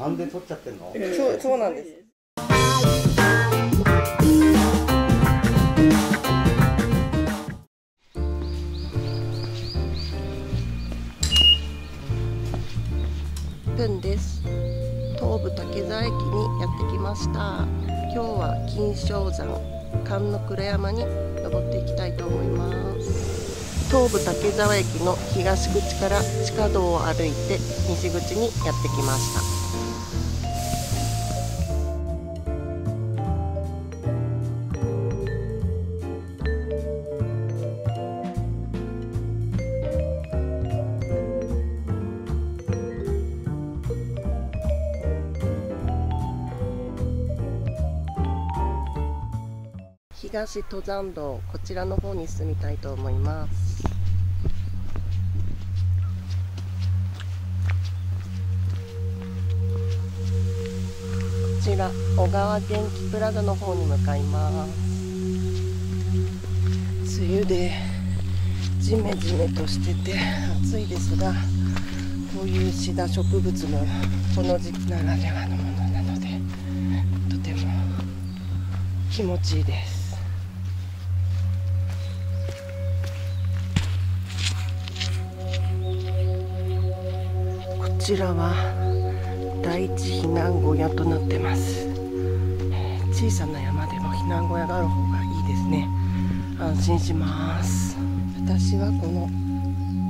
勘で取っちゃってんの、そうそうなんです。プンです。東武竹沢駅にやってきました。今日は金賞山観音倉山に登っていきたいと思います。東武竹沢駅の東口から地下道を歩いて西口にやってきました東登山道こちらの方に進みたいと思いますこちら小川元気プラザの方に向かいます。梅雨でジメジメとしてて暑いですがこういうシダ植物もこの時期ならではのものなのでとても気持ちいいです。ちらは第一避難小屋となってます。小さな山でも避難小屋がある方がいいですね。安心します。私はこの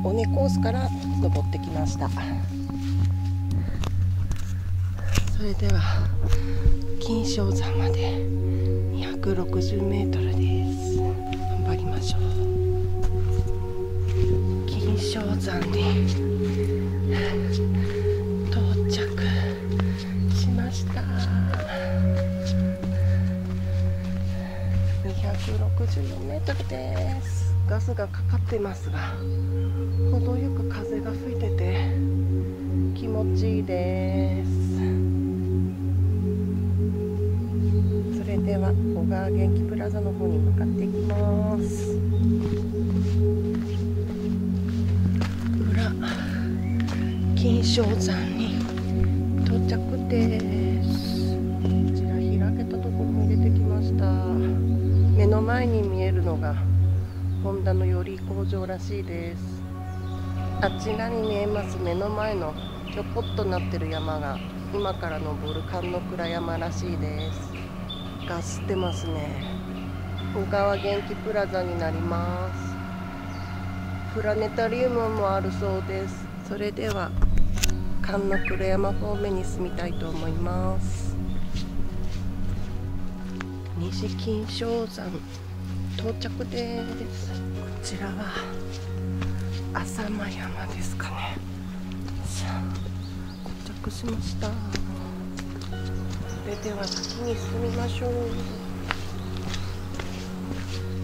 尾根コースから登ってきました。それでは金賞山まで260メートルです。頑張りましょう。金賞山に到着しました。264メートルです。ガスがかかってますが程よく風が吹いてて気持ちいいです。それでは小川元気プラザの方に向かっていきます。金賞山に到着です。こちら開けたところに出てきました。目の前に見えるのがホンダのより工場らしいです。あちらに見えます目の前のひょこっとなってる山が今から登る観音倉山らしいです。ガスってますね。小川元気プラザになります。プラネタリウムもあるそうです。それでは観音倉山方面に進みたいと思います。西金賞山到着です。こちらは浅間山ですかね。到着しました。それでは先に進みましょう。こ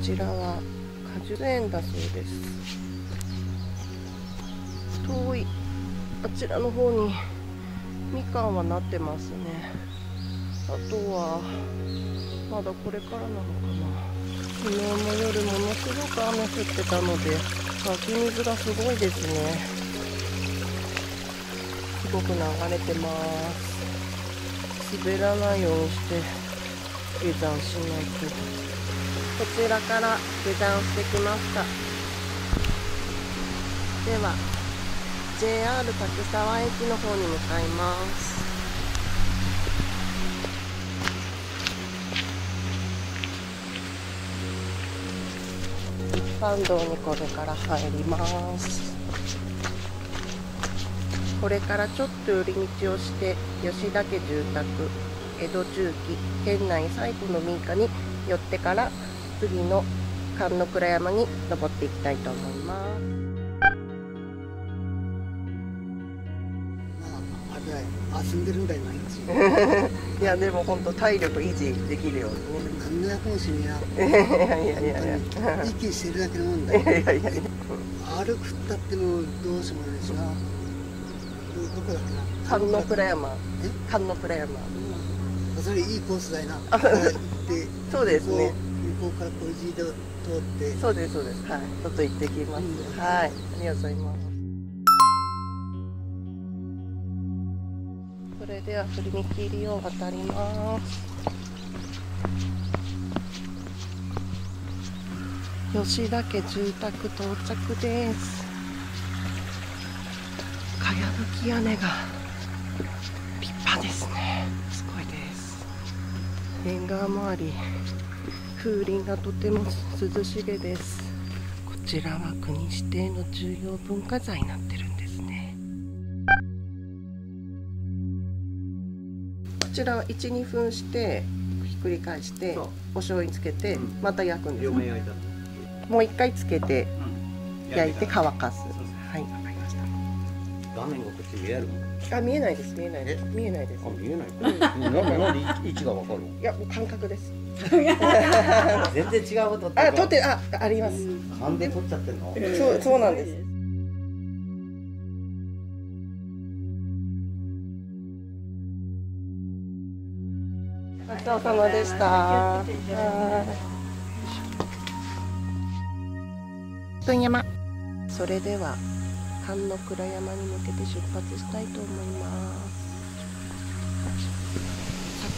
ちらは果樹園だそうです。遠い。あちらの方にみかんはなってますね。あとはまだこれからなのかな。昨日の夜ものすごく雨降ってたので湧き水がすごいですね。すごく流れてます。滑らないようにして下山しないと。こちらから下山してきました。では JR 竹沢駅の方に向かいます。参道にこれから入ります。これからちょっと寄り道をして吉田家住宅江戸中期県内最古の民家に寄ってから次の観音倉山に登っていきたいと思います。遊んでるんだよ毎日いやでも本当体力維持できるよ何の役もしねえやいやいやいや息してるだけのもんだよいやいやいや歩くったってもどうしようもないしな。どこだっけな。観音倉山。観音倉山それいいコースだよな。そうですね。向こうから小石で通って。そうですそうです。はい。ちょっと行ってきます、うん、はい。ありがとうございますでは踏切を渡ります吉田家住宅到着ですかやぶき屋根が立派ですねすごいです縁側もあり風鈴がとても涼しげですこちらは国指定の重要文化財になってるんですねちらは12分してひっくり返してお醤油つけてうん。また焼くんです両ねもう一回つけてうん。焼いて乾かす。はい。わかりまし画面がこっち見えるたあ見えないです見えないです。見えないです。あ見えないなんでなんで位置がわかるいやもう感覚です。全然違うことあ撮ってああります。勘で撮っちゃってんの？そうそうなんですごちそうさまでした。はい。分山それでは関の倉山に向けて出発したいと思います。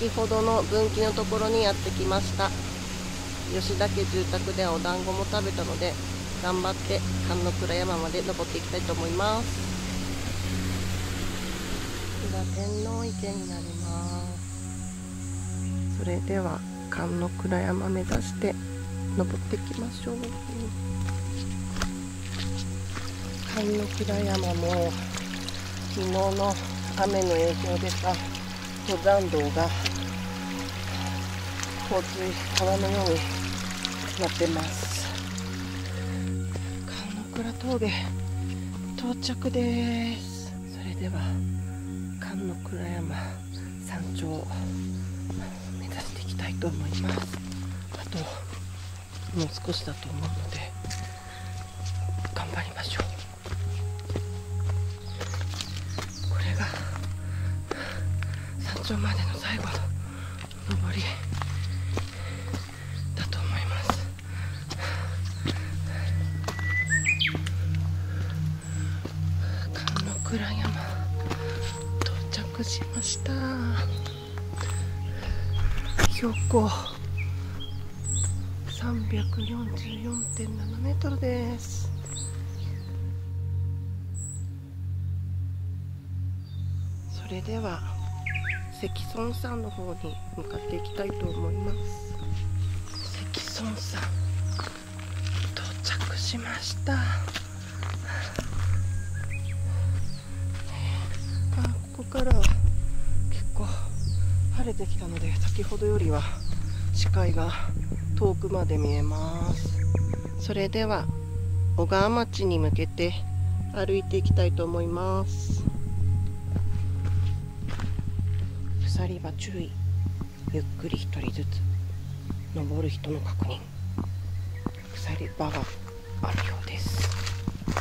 先ほどの分岐のところにやってきました。吉田家住宅ではお団子も食べたので頑張って関の倉山まで登っていきたいと思います。天皇池になりますそれでは関の倉山目指して登っていきましょう。関の倉山も昨日の雨の影響でか登山道が交通川のようになってます。関の倉峠到着です。それでは関の倉山山頂。と思います。あともう少しだと思うので頑張りましょう。これが山頂までの最後の登りだと思います。関の倉山到着しました。標高344.7メートルです。それでは関村山の方に向かっていきたいと思います。関村山到着しました。あここからはれてきたので先ほどよりは視界が遠くまで見えます。それでは小川町に向けて歩いていきたいと思います。鎖場注意。ゆっくり一人ずつ登る人の確認。鎖場があるようです。こ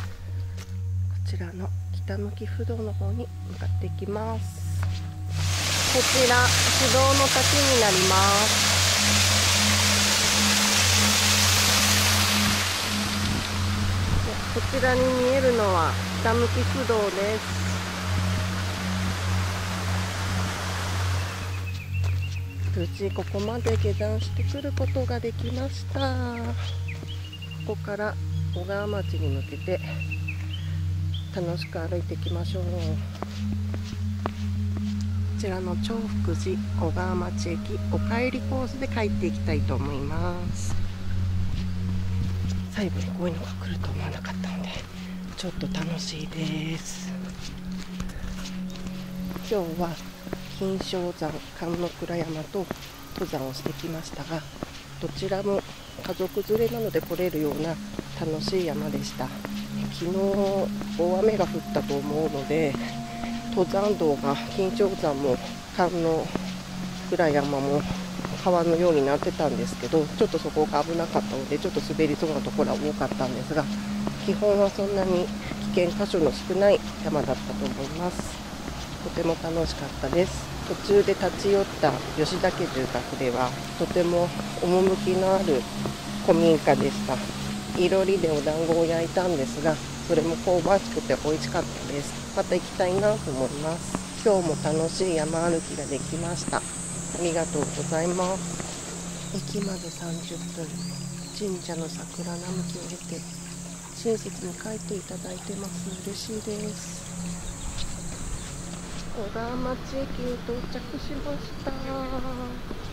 ちらの北向き不動の方に向かっていきます。こちら不動の滝になりますこちらに見えるのは北向き不動です。無事ここまで下山してくることができましたここから小川町に向けて楽しく歩いていきましょう。ちらの長福寺小川町駅お帰りコースで帰っていきたいと思います。最後にこういうのが来ると思わなかったのでちょっと楽しいです。今日は金正山観音倉山と登山をしてきましたがどちらも家族連れなので来れるような楽しい山でした。昨日大雨が降ったと思うので登山道が金正山も観音倉山も川のようになってたんですけどちょっとそこが危なかったのでちょっと滑りそうなところは多かったんですが基本はそんなに危険箇所の少ない山だったと思います。とても楽しかったです。途中で立ち寄った吉田家住宅ではとても趣のある古民家でした。いろりでお団子を焼いたんですがそれも香ばしくて美味しかったです。また行きたいなと思います。今日も楽しい山歩きができました。ありがとうございます。駅まで30分。神社の桜並木を経て親切に書いていただいてます。嬉しいです。小川町駅に到着しました。